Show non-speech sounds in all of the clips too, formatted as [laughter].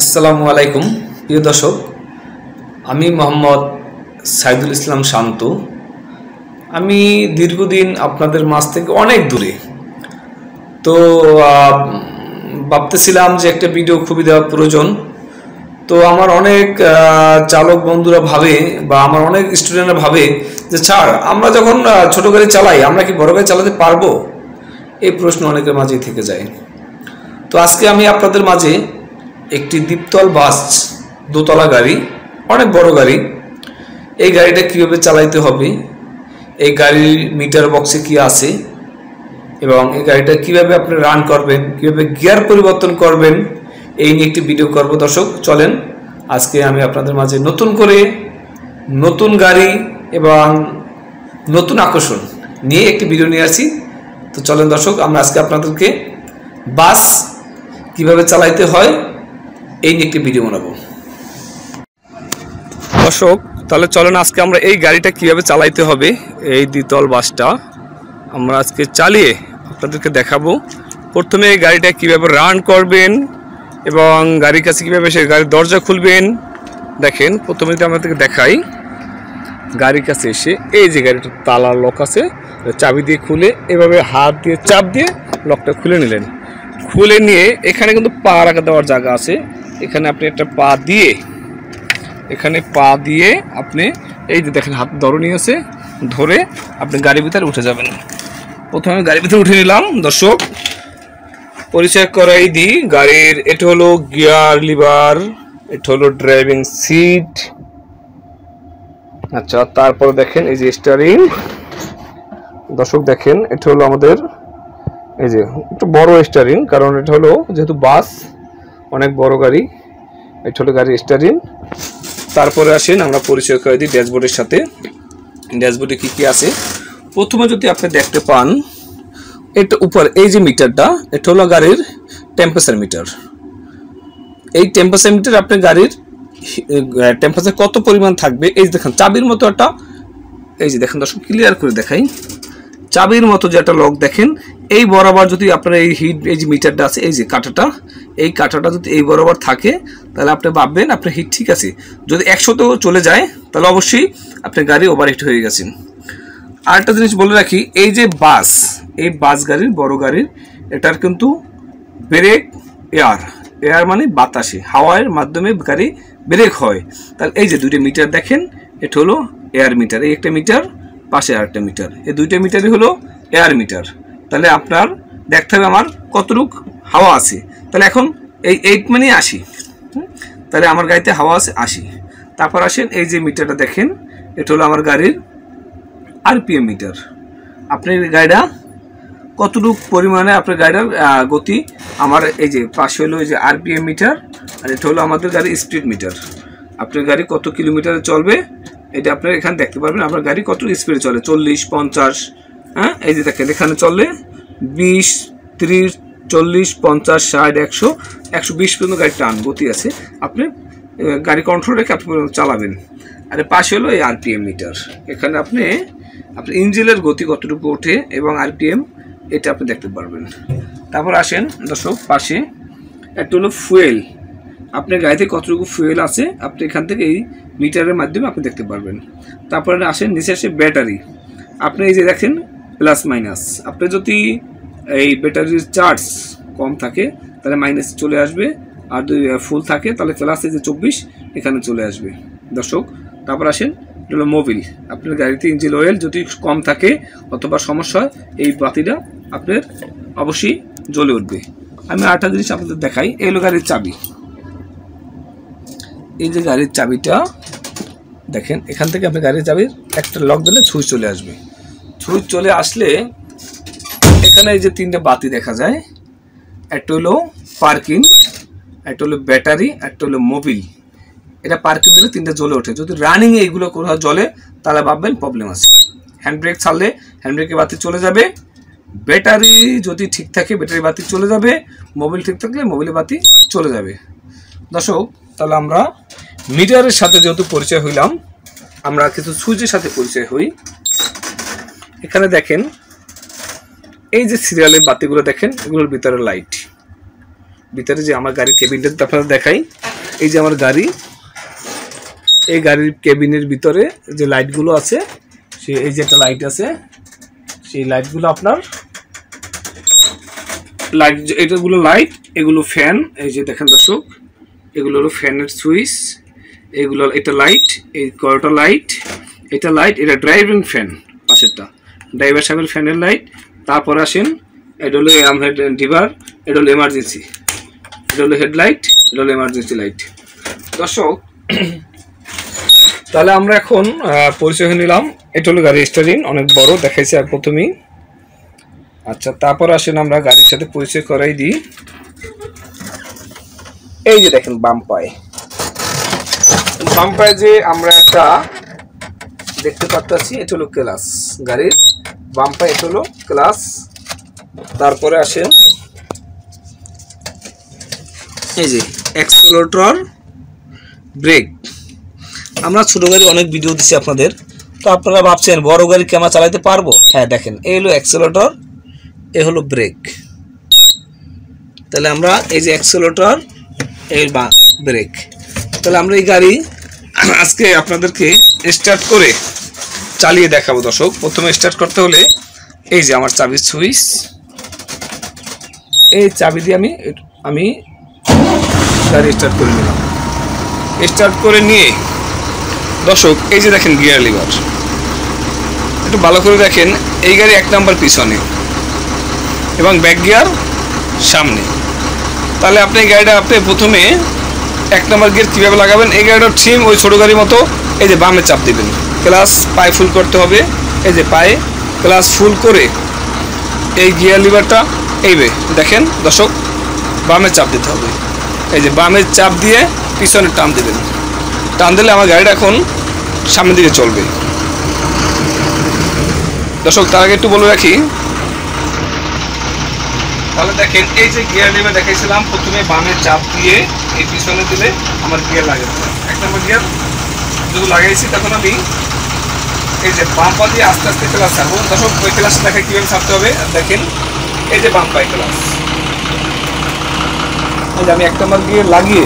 আসসালামু আলাইকুম, প্রিয় দর্শক। আমি মোহাম্মদ সাইদুল ইসলাম শান্ত। আমি দীর্ঘদিন আপনাদের মাঝ থেকে অনেক দূরে। তো ভাবতেছিলাম যে একটা ভিডিও খুবই দেওয়া প্রয়োজন। তো আমার অনেক চালক বন্ধুরা ভাবে বা আমার অনেক স্টুডেন্টরা ভাবে যে ছাড় আমরা যখন ছোটো গাড়ি চালাই, আমরা কি বড় গাড়ি চালাতে পারব? এই প্রশ্ন অনেকের মাঝেই থেকে যায়। তো আজকে আমি আপনাদের মাঝে একটি দ্বীপতল বাস, দোতলা গাড়ি, অনেক বড় গাড়ি। এই গাড়িটা কীভাবে চালাইতে হবে? এই গাড়ির মিটার বক্সে কি আছে? এবং এই গাড়িটা কীভাবে আপনি রান করবেন? কীভাবে গিয়ার পরিবর্তন করবেন? এই নিয়ে একটি ভিডিও করব। দর্শক, চলেন আজকে আমি আপনাদের মাঝে নতুন করে নতুন গাড়ি এবং নতুন আকর্ষণ নিয়ে একটি ভিডিও নিয়ে আসি। তো চলেন দর্শক, আমরা আজকে আপনাদেরকে বাস কীভাবে চালাইতে হয় এই নিয়ে একটি ভিডিও বানাবো। দর্শক, তাহলে চলেন আজকে আমরা এই গাড়িটা কীভাবে চালাইতে হবে, এই দ্বিতল বাসটা আমরা আজকে চালিয়ে আপনাদেরকে দেখাবো। প্রথমে এই গাড়িটা কীভাবে রান করবেন এবং গাড়ির কাছে কীভাবে সে গাড়ির দরজা খুলবেন, দেখেন, প্রথমে যদি আমাদেরকে দেখাই, গাড়ির কাছে এসে এই যে গাড়িটা তালার লক আছে চাবি দিয়ে খুলে এভাবে হাত দিয়ে, চাপ দিয়ে লকটা খুলে নিলেন। খুলে নিয়ে এখানে কিন্তু পা রাখা দেওয়ার জায়গা আছে। এখানে আপনি একটা পা দিয়ে, এখানে পা দিয়ে আপনি এই যে দেখেন হাত ধরনি আছে, ধরে আপনি গাড়ির ভিতরে উঠে যাবেন। প্রথমে গাড়ির ভিতরে উঠে নিলাম, দর্শক, পরিচয় করাই দিই, গাড়ির, এটা হলো গিয়ার, লিভার, এটা হলো ড্রাইভিং সিট। আচ্ছা তারপর দেখেন এই যে স্টারিং দর্শক, দেখেন, এটা হলো আমাদের, এই যে, একটু বড় স্টারিং কারণ এটা হলো যেহেতু বাস অনেক বড় গাড়ি, এই হলো গাড়ির স্টারিং তারপরে আসেন আমরা পরিচয় করে দিই ড্যাশবোর্ডের সাথে। ড্যাশবোর্ডে কি কি আছে? প্রথমে যদি আপনি দেখতে পান, এটা উপর এই যে মিটারটা, এটা হলো গাড়ির টেম্পারেচার মিটার এই টেম্পারেচার মিটার আপনার গাড়ির টেম্পারেচার কত পরিমাণ থাকবে? এই যে দেখেন, চাবির মতো একটা, এই যে দেখেন দর্শক ক্লিয়ার করে দেখাই। চাবির মতো যে একটা লক দেখেন, এই বরাবর যদি আপনার এই হিট এই যে মিটারটা আছে, এই যে কাঁটাটা এই কাঁটাটা যদি এই বরাবর থাকে, তাহলে আপনি ভাববেন আপনার হিট ঠিক আছে। যদি একশোতেও চলে যায়, তাহলে অবশ্যই আপনার গাড়ি ওভারহিট হয়ে গেছেন আরেকটা জিনিস বলে রাখি, এই যে বাস, এই বাস গাড়ির, বড় গাড়ির, এটার কিন্তু ব্রেক এয়ার এয়ার মানে বাতাসে, হাওয়ার মাধ্যমে গাড়ি ব্রেক হয়। তাহলে এই যে দুইটা মিটার দেখেন, এটা হলো এয়ার মিটার এই একটা মিটার পাশে আরেকটা মিটার এই দুইটা মিটারই হলো এয়ার মিটার তাহলে আপনার দেখতে হবে আমার কতটুক হাওয়া আছে। তাহলে এখন এই এইট মানে আশি। তাহলে আমার গাড়িতে হাওয়া আছে আশি। তারপর আসেন এই যে মিটারটা দেখেন, এটা হলো আমার গাড়ির আরপিএম মিটার আপনি গাড়িটা কতটুকু পরিমাণে আপনার গাড়িটার গতি? আমার এই যে পাশে হলো এই যে আরপিএম মিটার আর এটা হলো আমাদের গাড়ির স্পিড মিটার আপনার গাড়ি কত কিলোমিটারে চলবে? এটা আপনার এখানে দেখতে পারবেন, আপনার গাড়ি কত স্পিডে চলে? চল্লিশ, পঞ্চাশ হ্যাঁ? এই যে দেখেন, এখানে চললে বিশ, ত্রিশ চল্লিশ, পঞ্চাশ, ষাট, একশো একশো বিশ পর্যন্ত গাড়ি টান গতি আছে। আপনি গাড়ি কন্ট্রোল রেখে আপনি চালাবেন। আর পাশে হলো এই আরপিএম মিটার এখানে আপনি আপনি ইঞ্জিনের গতি কতটুকু ওঠে এবং আরপিএম এটা আপনি দেখতে পারবেন। তারপর আসেন দর্শক, পাশে একটা হলো ফুয়েল আপনার গাড়িতে কতটুকু ফুয়েল আছে, আপনি এখান থেকে এই মিটারের মাধ্যমে আপনি দেখতে পারবেন। তারপরে আসেন নিচে আসে ব্যাটারি আপনি এই যে দেখেন প্লাস মাইনাস আপনি যদি এই ব্যাটারির চার্জ কম থাকে, তাহলে মাইনাস চলে আসবে। আর যদি ফুল থাকে, তাহলে প্লাসে যে চব্বিশ, এখানে চলে আসবে। দর্শক, তারপর আসেন, এটা হলো মোবিল আপনার গাড়িতে ইঞ্জিন অয়েল যদি কম থাকে অথবা সমস্যা এই বাতিটা আপনার অবশ্যই জ্বলে উঠবে। আমি আরেকটা জিনিস আপনাদের দেখাই, এই হলো গাড়ির চাবি। এই যে গাড়ির চাবিটা, দেখেন, এখান থেকে আপনি গাড়ির চাবির একটা লক দিলে সুইচ চলে আসবে। সুইচ চলে আসলে এখানে এই যে তিনটে বাতি দেখা যায়, একটা হলো পার্কিং, একটা হলো ব্যাটারি, একটা হলো মোবিল। এটা পার্কিং দিলে তিনটে জ্বলে ওঠে। যদি রানিং এইগুলো কোথাও জ্বলে, তাহলে ভাববেন প্রবলেম আছে। হ্যান্ড ব্রেক ছাড়লে হ্যান্ড ব্রেকের বাতি চলে যাবে। ব্যাটারি যদি ঠিক থাকে, ব্যাটারি বাতি চলে যাবে। মোবিল ঠিক থাকলে মোবিলের বাতি চলে যাবে। দর্শক, তাহলে আমরা মিটারের সাথে যেহেতু পরিচয় হইলাম, আমরা কিছু সুইচের সাথে পরিচয় হই। এখানে দেখেন যে সিরিয়ালের বাতিগুলো দেখেন, এগুলোর ভিতরে লাইট ভিতরে যে আমার গাড়ির কেবিনটা যদি আপনাদের দেখাই, এই যে আমার গাড়ি, এই গাড়ির কেবিনের ভিতরে যে লাইটগুলো আছে, সে এই যে একটা লাইট আছে, সেই লাইটগুলো আপনার লাইট এটাগুলো লাইট এগুলো ফ্যান এই যে দেখেন দর্শক এগুলো হলো ফ্যানের সুইচ এগুলো এটা লাইট এই কয়টা লাইট এটা লাইট এটা ড্রাইভিং ফ্যান পাশেরটা। ড্রাইভার সাহেবের ফ্যানের লাইট তারপর আসেন, এটা হলো হেড ডিভার এটা হলো এমার্জেন্সি এটা হেডলাইট এটা হলো এমার্জেন্সি লাইট দর্শক, তাহলে আমরা এখন পরিচয় নিলাম। এটা হলো গাড়ি স্টারিং অনেক বড়, দেখাইছে আর প্রথমেই। আচ্ছা তারপর আসেন আমরা গাড়ির সাথে পরিচয় করাই দিই। এই যে দেখেন বাম্পায় বাম্পায় যে আমরা একটা দেখতে পাচ্ছি এটা হলো ক্লাস গাড়ির। বাম্পায় এটা হলো ক্লাস। তারপরে আসেন। এই যে এক্সেলেটর ব্রেক আমরা ছোট গাড়ি অনেক ভিডিও দিচ্ছি আপনাদের। তো আপনারা ভাবছেন, বড় গাড়ি কি আমরা চালাতে পারব? হ্যাঁ দেখেন এই হলো অ্যাক্সেলেটর এ হলো ব্রেক তাহলে আমরা এই যে অ্যাক্সেলেটর এই বা ব্রেক তাহলে আমরা এই গাড়ি আজকে আপনাদেরকে স্টার্ট করে চালিয়ে দেখাবো দর্শক। প্রথমে স্টার্ট করতে হলে এই যে আমার চাবির সুইচ। এই চাবি দিয়ে আমি আমি গাড়ি স্টার্ট করে নিলাম। স্টার্ট করে নিয়ে দর্শক, এই যে দেখেন গিয়ার লিভার একটু ভালো করে দেখেন, এই গাড়ি এক নাম্বার পিছনে এবং ব্যাক গিয়ার সামনে। তাহলে আপনি এই গাড়িটা আপনি প্রথমে এক নাম্বার গিয়ার কীভাবে লাগাবেন? এই গাড়িটার থিম ওই ছোটো গাড়ির মতো এই যে বামে চাপ দিবেন। ক্লাস পায়ে ফুল করতে হবে। এই যে পায়ে ক্লাস ফুল করে এই গিয়ার লিভারটা এইবে দেখেন দর্শক, বামে চাপ দিতে হবে। এই যে বামে চাপ দিয়ে পিছনে টান দেবেন। টান দিলে আমার গাড়িটা এখন সামনের দিকে চলবে। দর্শক, তার আগে একটু বলে রাখি, তাহলে দেখেন, এই যে গিয়ার লিভার দেখাইছিলাম, প্রথমে বামে চাপ দিয়ে এই পিছনে দিলে আমার গিয়ার লাগে এক নম্বর গিয়ার যখন লাগাইছি, তখন আমি এই যে বাম পা দিয়ে আস্তে আস্তে ক্লাস ছাড়বো দর্শক, ওই ক্লাসটা দেখে কীভাবে ছাড়তে হবে। দেখেন, এই যে বাম পায়ে ক্লাস এই যে আমি এক নম্বর গিয়ার লাগিয়ে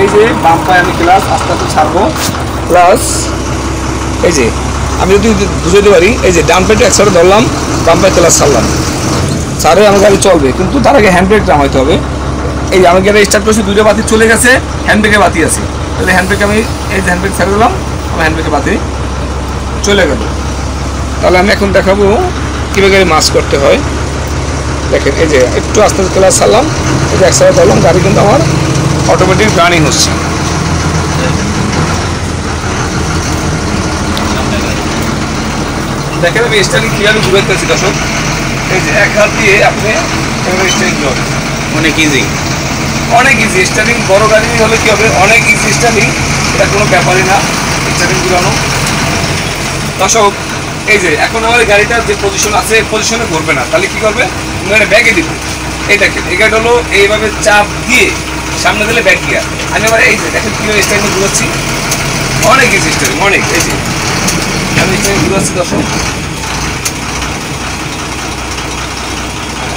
এই যে বাম পায়ে আমি ক্লাস আস্তে আস্তে ছাড়বো। প্লাস এই যে আমি যদি বুঝাইতে পারি, এই যে ডান পাইটা একসাথে ধরলাম, বাম পায়ে ক্লাস ছাড়লাম। ছাড়ে আমার গাড়ি চলবে, কিন্তু তার আগে হ্যান্ড ব্রেক নামাইতে হবে। এই যে আমি গাড়ি স্টার্ট করছি দুটো বাতি চলে গেছে হ্যান্ড ব্রেকে বাতি আছে। তাহলে হ্যান্ড ব্রেক আমি, এই হ্যান্ড ব্রেক ছেড়ে দিলাম আমার হ্যান্ড ব্রেকে বাতি চলে গেল। তাহলে আমি এখন দেখাবো কীভাবে মাস করতে হয়। দেখেন এই যে একটু আস্তে আস্তে ক্লাস ছাড়লাম এই যে একসাথে ধরলাম গাড়ি কিন্তু আমার অটোমেটিক রানিং হচ্ছে। দেখেন আমি স্টারিং কীভাবে ঘুরাইতেছি দর্শক। এই যে এক হাত দিয়ে আপনি এভাবে স্টারিং করবেন অনেক ইজি অনেক ইজি স্টারিং বড় গাড়ি হলে কী হবে? অনেক ইজি স্টারিং এটা কোনো ব্যাপারই না। স্টারিং ঘুরানো দর্শক, এই যে এখন আমার গাড়িটার যে পজিশন আছে পজিশনে ঘুরবে না। তাহলে কি করবে? মানে ব্যাগে দিবে। এই দেখেন, এই গাড়িটা হলো এইভাবে চাপ দিয়ে সামনে দিলে ব্যাগ গিয়ার আমি আবার এই যে দেখেন কীভাবে স্টারিং ঘুরাচ্ছি। অনেক ইজি স্টারিং অনেক, এই যে। আমি স্টারিং ঘুরাচ্ছি, দর্শক।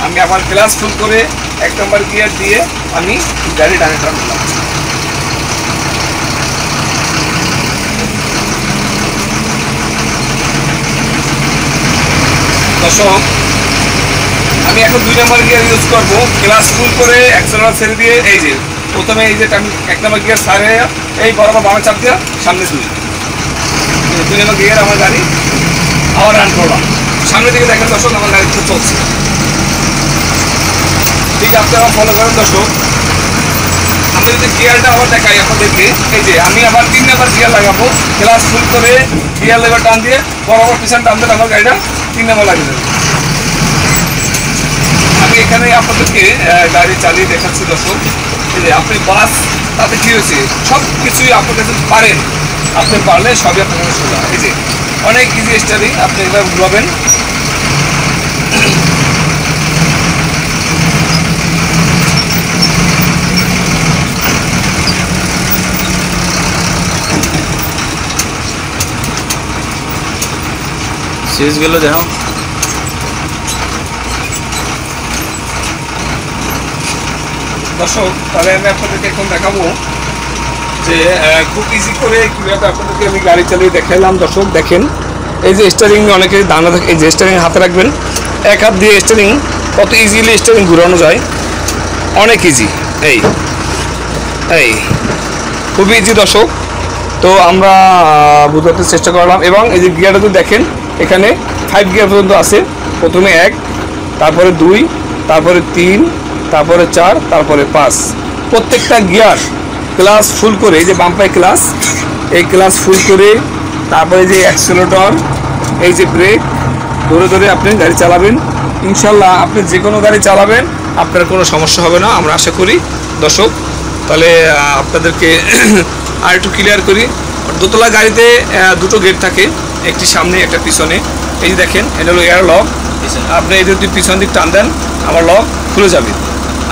আমি আবার ক্লাস ফুল করে এক নম্বর গিয়ার দিয়ে আমি গাড়ি ডানে টান দর্শক আমি এখন দুই নম্বর গিয়ার ইউজ করব। ক্লাস ফুল করে অ্যাক্সেলার ছেড়ে দিয়ে এই যে, প্রথমে এই যে আমি এক নম্বর গিয়ার সারে এই বড় বরাবর বামে চাপ দেওয়া সামনে দুই দুই নম্বর গিয়ার আমার গাড়ি, আবার রান করলাম সামনের দিকে দেখেন দর্শক, আমার গাড়ি খুব চলছে। ঠিক আপনি আমার ফলো করেন দর্শক। আমি যদি গিয়ারটা আবার দেখাই আপনাদেরকে এই যে, আমি আবার তিন নাম্বার গিয়ার লাগাবো। ক্লাস ফুল করে গিয়ার লেবার টান দিয়ে বড় বরাবর পিছন টান দিলে আমার গাড়িটা লাগবে। আমি এখানে আপনাদেরকে গাড়ি চালিয়ে দেখাচ্ছি দর্শক। যে আপনি বাস, তাতে কি হয়েছে? সব কিছুই আপনার কাছে পারেন। আপনি পারলে সবই আপনার কাছে সোজা এই যে, অনেক ইজি স্টারি আপনি এবার ঘুরাবেন। সুইচগুলো দেখো। দর্শক, তাহলে আমি আপনাদেরকে এখন দেখাবো যে খুব ইজি করে কীভাবে আপনাদেরকে আমি গাড়ি চালিয়ে দেখালাম দর্শক, দেখেন, এই যে স্টারিং অনেকে দানা থাকে, এই যে স্টারিং হাতে রাখবেন। এক হাত দিয়ে স্টারিং কত ইজিলি স্টারিং ঘুরানো যায়। অনেক ইজি এই এই, খুবই ইজি দর্শক। তো আমরা বোঝাতে চেষ্টা করলাম। এবং এই যে গিয়ারটা যদি দেখেন এখানে ফাইভ গিয়ার পর্যন্ত আছে। প্রথমে এক, তারপরে দুই, তারপরে তিন, তারপরে চার, তারপরে পাঁচ। প্রত্যেকটা গিয়ার ক্লাস ফুল করে, এই যে বাম্পাই ক্লাস এই ক্লাস ফুল করে, তারপরে যে অ্যাক্সেলেটর এই যে ব্রেক ধরে ধরে আপনি গাড়ি চালাবেন। ইনশাল্লাহ আপনি যে কোনো গাড়ি চালাবেন, আপনার কোনো সমস্যা হবে না, আমরা আশা করি। দর্শক, তাহলে আপনাদেরকে [clears throat] আর একটু ক্লিয়ার করি। দোতলা গাড়িতে দুটো গেট থাকে। একটি সামনে একটা পিছনে। এই যে দেখেন এটা হলো এয়ার লক আপনি এটা যদি পিছন দিক টান দেন আমার লক খুলে যাবে।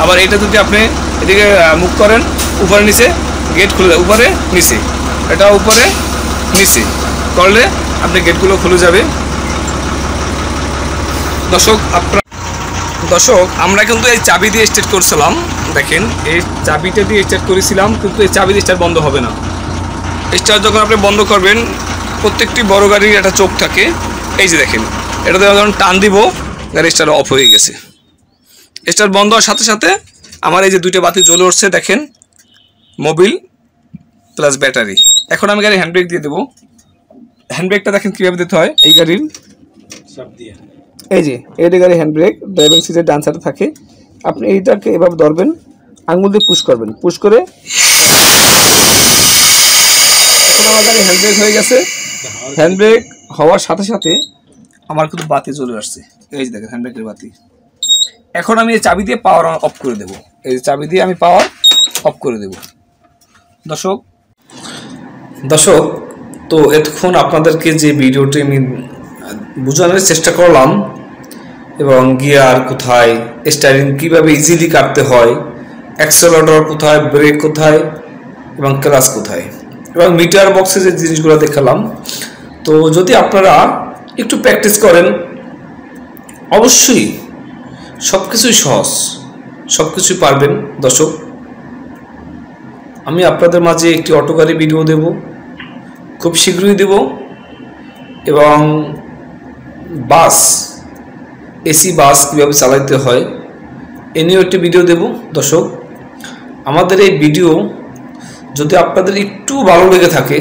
আবার এটা যদি আপনি এদিকে মুখ করেন উপরে নিচে গেট খুলে যাবে উপরে নিচে। এটা উপরে নিচে। করলে আপনি গেটগুলো খুলে যাবে। দর্শক আপনার দর্শক আমরা কিন্তু এই চাবি দিয়ে স্টার্ট করছিলাম। দেখেন এই চাবিটা দিয়ে স্টার্ট করেছিলাম কিন্তু এই চাবি দিয়ে স্টার্ট বন্ধ হবে না। স্টার্ট যখন আপনি বন্ধ করবেন প্রত্যেকটি বড় গাড়ির একটা চোখ থাকে। এই যে দেখেন এটা দিয়ে যখন টান দিব গাড়ি স্টার অফ হয়ে গেছে। স্টার বন্ধ হওয়ার সাথে সাথে আমার এই যে দুইটা বাতি জ্বলে উঠছে দেখেন মোবিল প্লাস ব্যাটারি। এখন আমি গাড়ি হ্যান্ডব্রেক দিয়ে দেবো। হ্যান্ডব্রেকটা দেখেন কীভাবে দিতে হয় এই গাড়ির। এই যে এটা গাড়ি হ্যান্ড ব্রেক ড্রাইভিং সিটের ডান সাইডে থাকে। আপনি এইটাকে এভাবে ধরবেন আঙুল দিয়ে পুশ করবেন। পুশ করে এখন আমার গাড়ি হ্যান্ড ব্রেক হয়ে গেছে। হ্যান্ড ব্রেক হওয়ার সাথে সাথে আমার কিন্তু বাতি চলে আসছে। এই যে দেখেন হ্যান্ড ব্রেকের বাতি। এখন আমি এই চাবি দিয়ে পাওয়ার অফ করে দেবো। এই চাবি দিয়ে আমি পাওয়ার অফ করে দেবো। দর্শক দর্শক, তো এতক্ষণ আপনাদেরকে যে ভিডিওটি আমি বোঝানোর চেষ্টা করলাম এবং গিয়ার কোথায় স্টারিং কীভাবে ইজিলি কাটতে হয় অ্যাক্সেলেটর কোথায় ব্রেক কোথায় এবং ক্লাস কোথায়। এবং মিটার বক্সে যে জিনিসগুলো দেখালাম, তো যদি আপনারা একটু প্র্যাকটিস করেন, অবশ্যই সব কিছুই সহজ সব কিছুই পারবেন। দর্শক, আমি আপনাদের মাঝে একটি অটো গাড়ি ভিডিও দেব, খুব শীঘ্রই দেব এবং বাস, এসি, বাস কীভাবে চালাতে হয়, এ নিয়েও একটি ভিডিও দেব। দর্শক, আমাদের এই ভিডিও যদি আপনাদের একটু ভালো লেগে থাকে,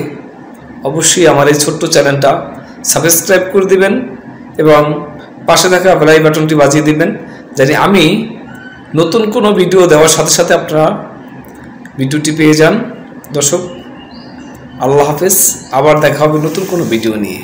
অবশ্যই আমার এই ছোট্ট চ্যানেলটা সাবস্ক্রাইব করে দিবেন এবং পাশে থাকা বেলাই বাটনটি বাজিয়ে দিবেন জানি আমি নতুন কোনো ভিডিও দেওয়ার সাথে সাথে আপনারা ভিডিওটি পেয়ে যান। দর্শক, আল্লাহ হাফেজ, আবার দেখা হবে নতুন কোনো ভিডিও নিয়ে।